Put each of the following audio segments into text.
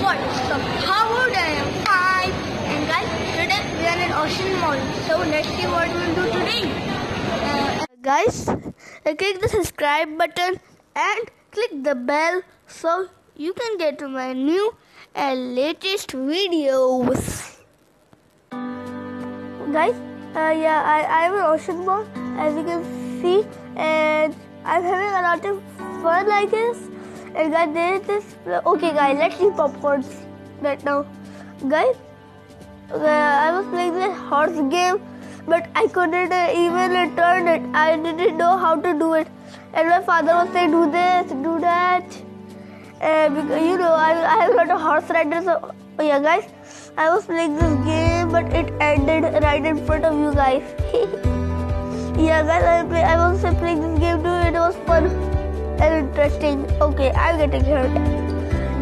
What's Howard? I am fine. And guys, today we are in Ocean Mall. So let's see what we'll do today. Uh, guys, uh, click the subscribe button and click the bell so you can get my new and latest videos. Guys, uh, yeah, I, I'm in Ocean Mall as you can see, and I'm having a lot of fun, I guess. And guys, there is this. Okay, guys, let's eat popcorns right now. Guys, uh, I was playing this horse game, but I couldn't uh, even return it. I didn't know how to do it. And my father was saying, do this, do that. And because, you know, I, I have a lot of horse riders. So, oh yeah, guys, I was playing this game, but it ended right in front of you guys. yeah, guys, I, play, I was playing this game too. It was fun interesting. Okay, I'm getting hurt.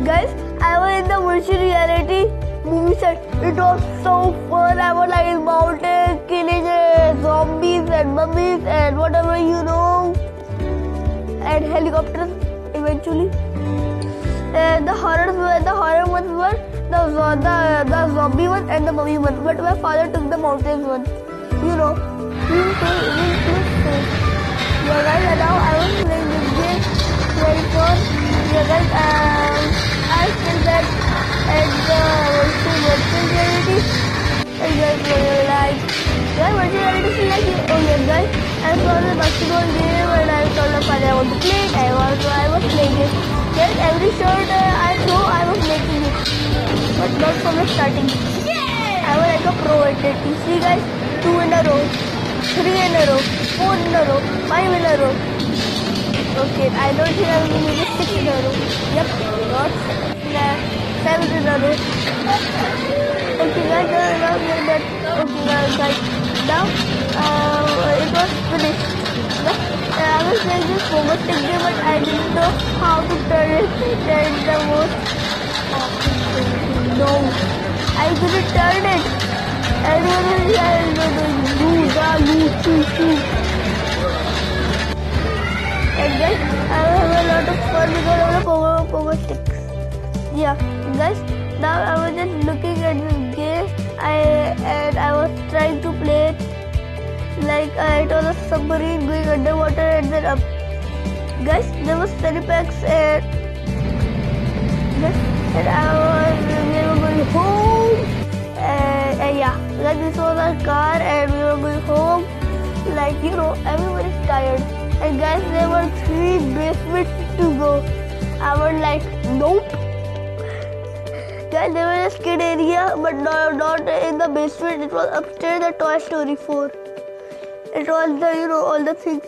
Guys, I was in the virtual reality movie set. It was so fun. I was like in mountains, killing zombies and mummies and whatever you know, and helicopters eventually. And the horrors were the horror ones were the the the zombie one and the mummy one. But my father took the mountains one. You know. Yeah, guys, now I was basketball game and I told my father I want to. I was, I was playing it. Yes, every uh, I throw, I was making it, but not from the starting. I was like a pro at it. You see, guys, two in a row, three in a row, four in a row, five in a row. Okay, I don't think I'm going to make six in a row. Yep, not seven in a row. Okay, guys, now we are done. Okay, guys. now uh, it was finished. I playing this focus game, but I didn't know how to turn it. Turn the most. No, I couldn't turn it. And what is I doing? Lose, ah, lose, choo, choo. And guys, I will have a lot of fun because of the power power sticks. Yeah, guys. Like uh, it was a submarine going underwater and then up. Guys, there was packs and and I was we were going home. And, and yeah, like this was our car and we were going home. Like you know, everybody's tired. And guys, there were three basements to go. I was like, nope. Guys, there was a skid area, but no, not in the basement. It was upstairs, the Toy Story 4. It was the, you know, all the things.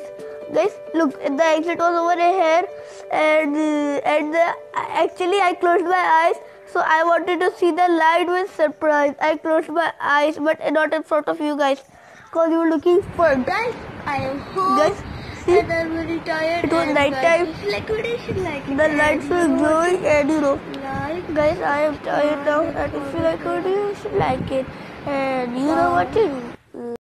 Guys, look, the exit was over here, and uh, and the, actually I closed my eyes, so I wanted to see the light with surprise. I closed my eyes, but not in front of you guys, cause you were looking for. Guys, I am home. Guys, see, and I'm very tired. It was night time. Liquidation like the lights were glowing, and you know. like Guys, I am tired now, and if you like it, you should like it. And you know what to do.